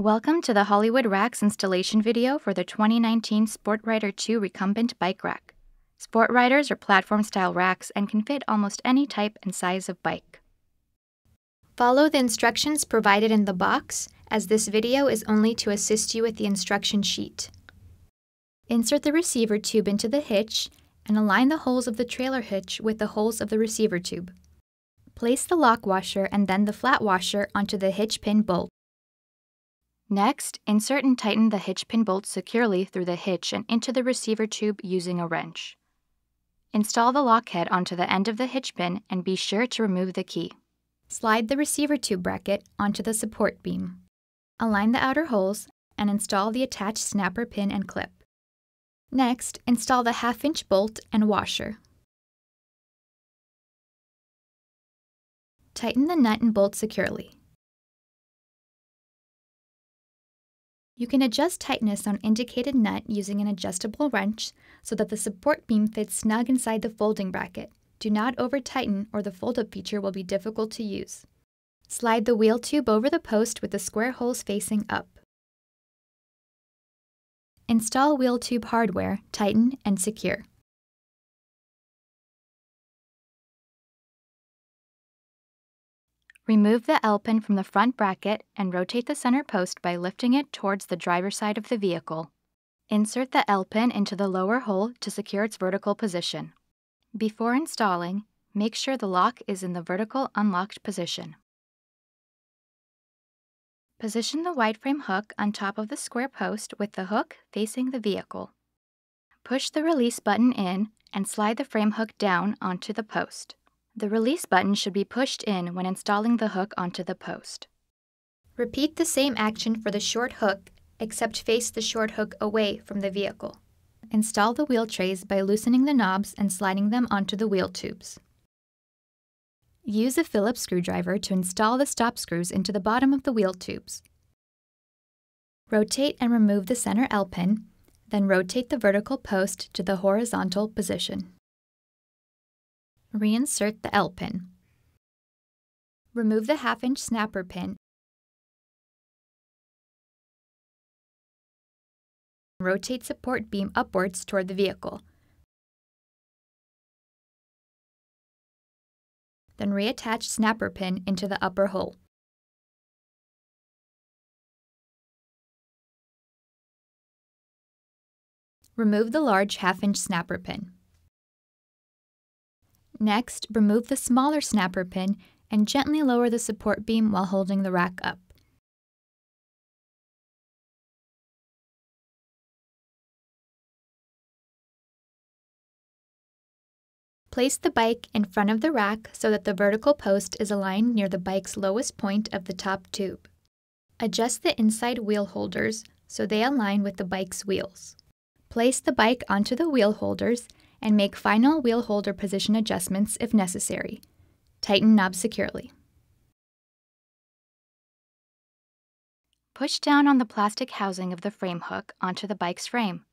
Welcome to the Hollywood Racks installation video for the 2019 Sportrider 2 recumbent bike rack. Sportriders are platform-style racks and can fit almost any type and size of bike. Follow the instructions provided in the box, as this video is only to assist you with the instruction sheet. Insert the receiver tube into the hitch and align the holes of the trailer hitch with the holes of the receiver tube. Place the lock washer and then the flat washer onto the hitch pin bolt. Next, insert and tighten the hitch pin bolt securely through the hitch and into the receiver tube using a wrench. Install the lock head onto the end of the hitch pin and be sure to remove the key. Slide the receiver tube bracket onto the support beam. Align the outer holes and install the attached snapper pin and clip. Next, install the half-inch bolt and washer. Tighten the nut and bolt securely. You can adjust tightness on indicated nut using an adjustable wrench so that the support beam fits snug inside the folding bracket. Do not over-tighten or the fold-up feature will be difficult to use. Slide the wheel tube over the post with the square holes facing up. Install wheel tube hardware, tighten, and secure. Remove the L-pin from the front bracket and rotate the center post by lifting it towards the driver's side of the vehicle. Insert the L-pin into the lower hole to secure its vertical position. Before installing, make sure the lock is in the vertical unlocked position. Position the wide frame hook on top of the square post with the hook facing the vehicle. Push the release button in and slide the frame hook down onto the post. The release button should be pushed in when installing the hook onto the post. Repeat the same action for the short hook, except face the short hook away from the vehicle. Install the wheel trays by loosening the knobs and sliding them onto the wheel tubes. Use a Phillips screwdriver to install the stop screws into the bottom of the wheel tubes. Rotate and remove the center L-pin, then rotate the vertical post to the horizontal position. Reinsert the L-pin. Remove the half-inch snapper pin Rotate support beam upwards toward the vehicle. Then reattach snapper pin into the upper hole. Remove the large half-inch snapper pin. Next, remove the smaller snapper pin and gently lower the support beam while holding the rack up. Place the bike in front of the rack so that the vertical post is aligned near the bike's lowest point of the top tube. Adjust the inside wheel holders so they align with the bike's wheels. Place the bike onto the wheel holders and make final wheel holder position adjustments if necessary. Tighten knobs securely. Push down on the plastic housing of the frame hook onto the bike's frame.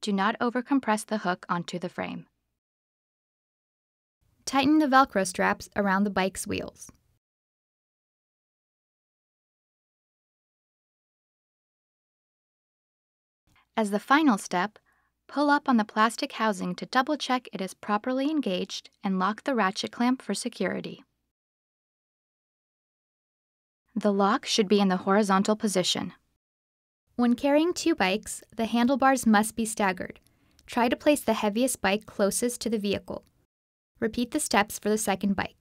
Do not overcompress the hook onto the frame. Tighten the Velcro straps around the bike's wheels. As the final step, Pull up on the plastic housing to double check it is properly engaged and lock the ratchet clamp for security. The lock should be in the horizontal position. When carrying two bikes, the handlebars must be staggered. Try to place the heaviest bike closest to the vehicle. Repeat the steps for the second bike.